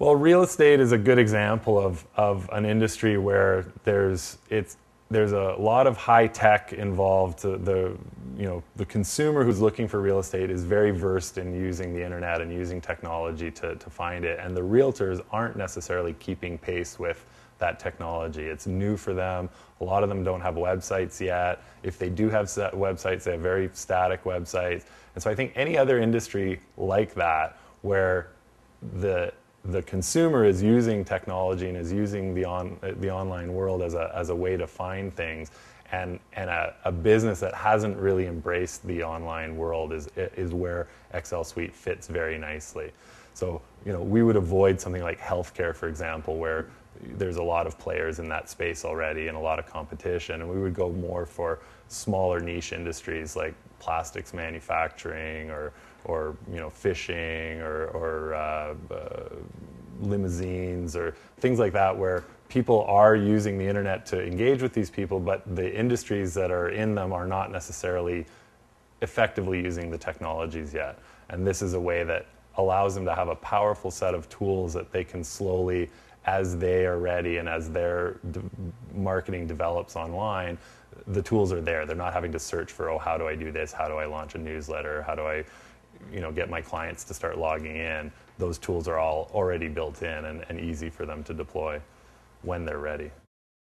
Well, real estate is a good example of, of an industry where there's it's there's a lot of high tech involved. The you know the consumer who's looking for real estate is very versed in using the internet and using technology to, to find it, and the realtors aren't necessarily keeping pace with that technology. It's new for them. A lot of them don't have websites yet. If they do have websites, they have very static websites. And so I think any other industry like that, where the the consumer is using technology and is using the on the online world as a as a way to find things and and a, a business that hasn't really embraced the online world is is where XLsuite fits very nicely. So you know we would avoid something like healthcare, for example, where there's a lot of players in that space already and a lot of competition, and we would go more for smaller niche industries like plastics manufacturing or or you know fishing or, or uh, uh, limousines or things like that where people are using the internet to engage with these people but the industries that are in them are not necessarily effectively using the technologies yet. And this is a way that allows them to have a powerful set of tools that they can slowly as they are ready and as their de- marketing develops online the tools are there. They're not having to search for oh how do i do this? How do i launch a newsletter? How do i you know, get my clients to start logging in, those tools are all already built in and, and easy for them to deploy when they're ready.